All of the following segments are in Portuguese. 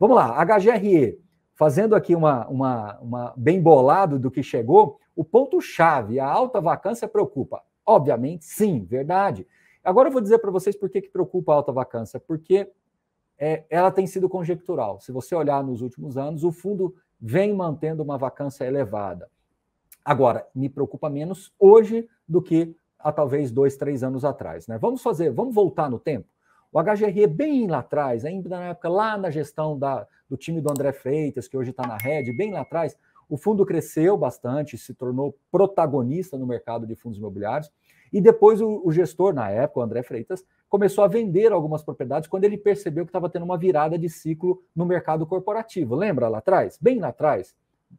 Vamos lá, HGRE, fazendo aqui uma, uma, uma bem bolado do que chegou, o ponto-chave, a alta vacância preocupa. Obviamente, sim, verdade. Agora eu vou dizer para vocês por que, que preocupa a alta vacância. Porque é, ela tem sido conjectural. Se você olhar nos últimos anos, o fundo vem mantendo uma vacância elevada. Agora, me preocupa menos hoje do que há talvez dois, três anos atrás. Né? Vamos fazer, vamos voltar no tempo. O HGRE, bem lá atrás, ainda na época, lá na gestão da, do time do André Freitas, que hoje está na rede, bem lá atrás, o fundo cresceu bastante, se tornou protagonista no mercado de fundos imobiliários. E depois o, o gestor, na época, o André Freitas, começou a vender algumas propriedades quando ele percebeu que estava tendo uma virada de ciclo no mercado corporativo. Lembra lá atrás? Bem lá atrás.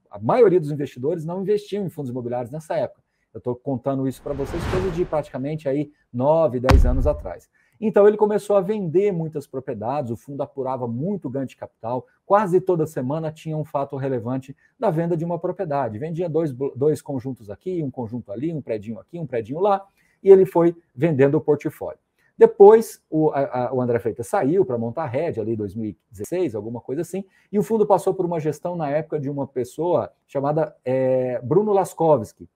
A maioria dos investidores não investiam em fundos imobiliários nessa época. Eu estou contando isso para vocês coisa de praticamente aí 9, 10 anos atrás. Então ele começou a vender muitas propriedades, o fundo apurava muito ganho de capital, quase toda semana tinha um fato relevante da venda de uma propriedade. Vendia dois, dois conjuntos aqui, um conjunto ali, um predinho aqui, um predinho lá, e ele foi vendendo o portfólio. Depois, o, a, o André Freitas saiu para montar a rede ali em 2016, alguma coisa assim, e o fundo passou por uma gestão na época de uma pessoa chamada é, Bruno Laskovski.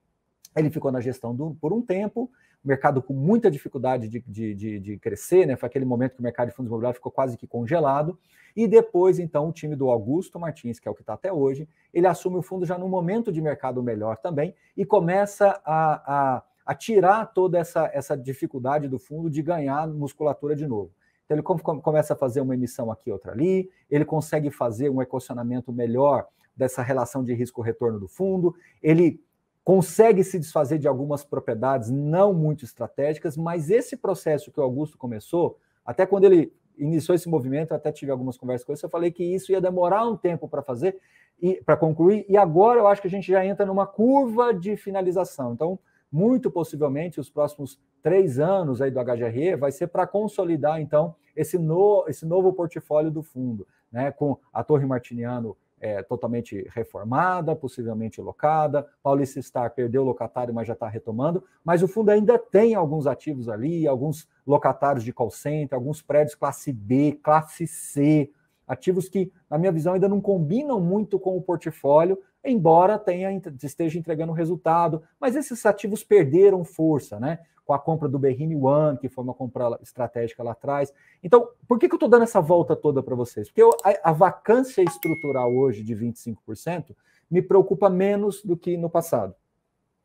Ele ficou na gestão do, por um tempo, mercado com muita dificuldade de, de, de, de, crescer, né? Foi aquele momento que o mercado de fundos imobiliários ficou quase que congelado. E depois, então, o time do Augusto Martins, que é o que está até hoje, ele assume o fundo já num momento de mercado melhor também e começa a, a, a tirar toda essa, essa dificuldade do fundo de ganhar musculatura de novo. Então, ele começa a fazer uma emissão aqui, outra ali, ele consegue fazer um equacionamento melhor dessa relação de risco-retorno do fundo, ele consegue se desfazer de algumas propriedades não muito estratégicas, mas esse processo que o Augusto começou, até quando ele iniciou esse movimento, até tive algumas conversas com ele, eu falei que isso ia demorar um tempo para fazer e para concluir, e agora eu acho que a gente já entra numa curva de finalização. Então, muito possivelmente, os próximos três anos aí do HGRE vai ser para consolidar, então, esse, no, esse novo portfólio do fundo, né, com a Torre Martiniano é, totalmente reformada, possivelmente locada. Paulista Star perdeu o locatário, mas já está retomando. Mas o fundo ainda tem alguns ativos ali, alguns locatários de call center, alguns prédios classe B, classe C, ativos que, na minha visão, ainda não combinam muito com o portfólio, embora tenha, esteja entregando resultado. Mas esses ativos perderam força, né? com a compra do Berrini One, que foi uma compra estratégica lá atrás. Então, por que, que eu estou dando essa volta toda para vocês? Porque eu, a, a, vacância estrutural hoje de 25% me preocupa menos do que no passado.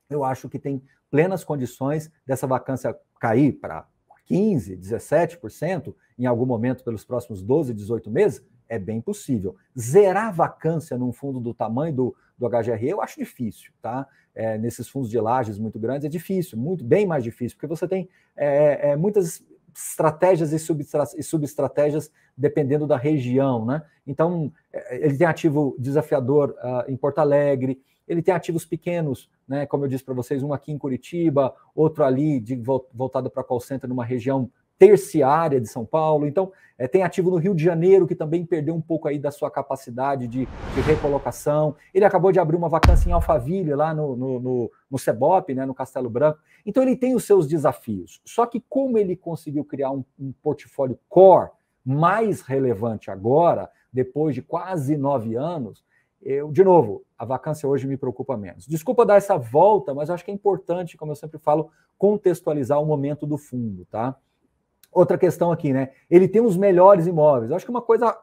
Eu acho que tem plenas condições dessa vacância cair para 15%, 17% em algum momento pelos próximos 12, 18 meses, é bem possível. Zerar vacância num fundo do tamanho do, do HGRE eu acho difícil, tá? É, nesses fundos de lajes muito grandes é difícil, muito bem mais difícil, porque você tem é, é, muitas estratégias e subestratégias dependendo da região, né? Então, é, ele tem ativo desafiador uh, em Porto Alegre, ele tem ativos pequenos, né? Como eu disse para vocês, um aqui em Curitiba, outro ali de, voltado para call center numa região terciária de São Paulo. Então, é, tem ativo no Rio de Janeiro, que também perdeu um pouco aí da sua capacidade de, de recolocação. Ele acabou de abrir uma vacância em Alphaville, lá no, no, no, no Cebop, né, no Castelo Branco. Então, ele tem os seus desafios. Só que como ele conseguiu criar um, um portfólio core mais relevante agora, depois de quase nove anos, eu, de novo, a vacância hoje me preocupa menos. Desculpa dar essa volta, mas acho que é importante, como eu sempre falo, contextualizar o momento do fundo, tá? Outra questão aqui, né? Ele tem os melhores imóveis. Eu acho que uma coisa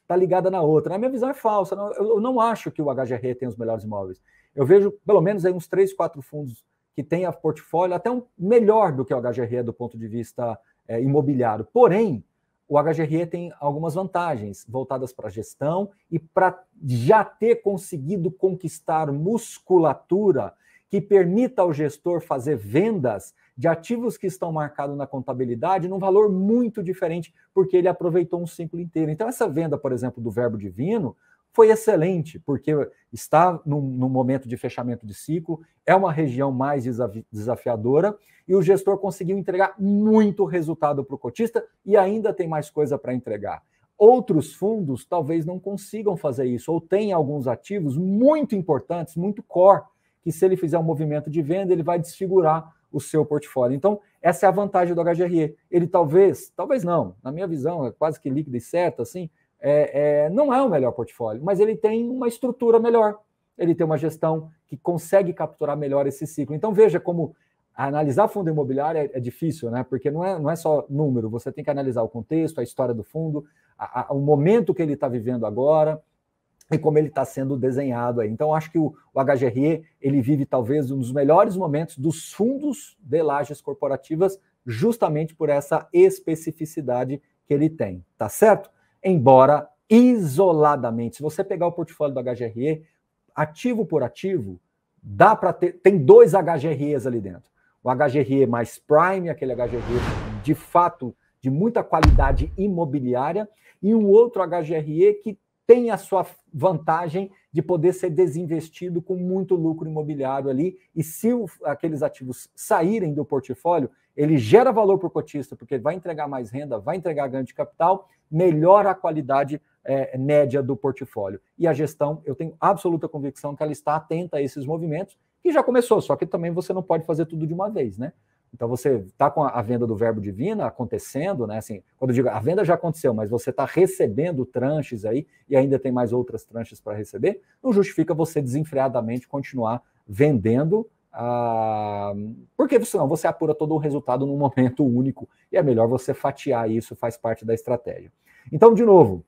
está ligada na outra. Na minha visão é falsa. Eu não acho que o HGR tem os melhores imóveis. Eu vejo pelo menos aí uns três, quatro fundos que têm a portfólio até um melhor do que o HGR do ponto de vista é, imobiliário. Porém, o HGR tem algumas vantagens voltadas para a gestão e para já ter conseguido conquistar musculatura que permita ao gestor fazer vendas de ativos que estão marcados na contabilidade num valor muito diferente, porque ele aproveitou um ciclo inteiro. Então, essa venda, por exemplo, do Verbo Divino foi excelente, porque está num, num momento de fechamento de ciclo, é uma região mais desafiadora e o gestor conseguiu entregar muito resultado para o cotista e ainda tem mais coisa para entregar. Outros fundos talvez não consigam fazer isso, ou tem alguns ativos muito importantes, muito core, que se ele fizer um movimento de venda, ele vai desfigurar o seu portfólio. Então, essa é a vantagem do HGRE. Ele talvez, talvez não, na minha visão, é quase que líquido e certo, assim, é, é, não é o melhor portfólio, mas ele tem uma estrutura melhor, ele tem uma gestão que consegue capturar melhor esse ciclo. Então veja como analisar fundo imobiliário é, é difícil, né? Porque não é, não é só número, você tem que analisar o contexto, a história do fundo, a, a, o momento que ele está vivendo agora e como ele está sendo desenhado aí. Então, acho que o, o, HGRE ele vive talvez um dos melhores momentos dos fundos de lajes corporativas, justamente por essa especificidade que ele tem, tá certo? Embora isoladamente, se você pegar o portfólio do HGRE, ativo por ativo, dá para ter, tem dois HGREs ali dentro. O HGRE mais Prime, aquele HGRE de fato de muita qualidade imobiliária, e um outro HGRE que tem a sua vantagem de poder ser desinvestido com muito lucro imobiliário ali. E se o, aqueles ativos saírem do portfólio, ele gera valor para o cotista, porque vai entregar mais renda, vai entregar ganho de capital, melhora a qualidade é, média do portfólio. E a gestão, eu tenho absoluta convicção que ela está atenta a esses movimentos, que já começou, só que também você não pode fazer tudo de uma vez, né? Então você está com a venda do verbo divino acontecendo, né? Assim, quando eu digo a venda já aconteceu, mas você está recebendo tranches aí e ainda tem mais outras tranches para receber, não justifica você desenfreadamente continuar vendendo, ah, porque senão você apura todo o resultado num momento único e é melhor você fatiar isso, faz parte da estratégia. Então, de novo,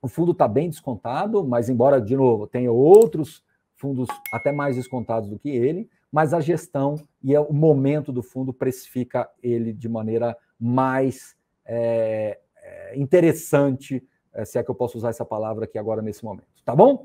o fundo está bem descontado, mas embora, de novo, tenha outros fundos até mais descontados do que ele, mas a gestão e é o momento do fundo precifica ele de maneira mais é, é, interessante, é, se é que eu posso usar essa palavra aqui agora nesse momento. Tá bom?